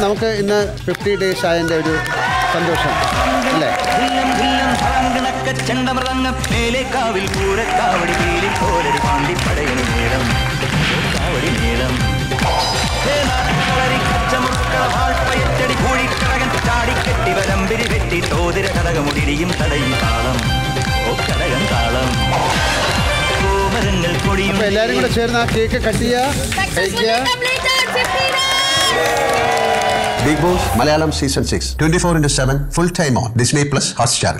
നമുക്ക് ഇന്ന് fifty days ആയതിന്റെ ഒരു സന്തോഷം അല്ലേ? ചെണ്ടമൃതങ്ങ മേലേക്കാവിൽ പാണ്ടിപ്പടയണി നീളം. കാവടി നീളം. വാൾപ്പയറ്റടി കൂടിക്കടകൻ ചാടിക്കെട്ടി വരമ്പിരി വെട്ടി തോതിര കടകമുടിയും തടയും താളം ഓ കടകം താളം കോമരങ്ങൾ കൊടിയും അപ്പോൾ കൂടെ ചേർന്ന് ആ കേക്ക് കട്ടിയാ ചെയ്യുക കഴിക്കുക Big Boss Malayalam Season 6, 24 into 7, full time on Disney Plus Hotstar.